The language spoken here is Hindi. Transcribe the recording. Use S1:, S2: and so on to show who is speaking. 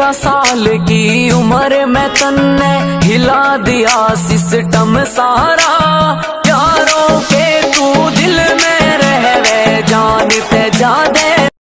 S1: तेरह साल की उम्र में तन्ने हिला दिया सिस्टम सारा।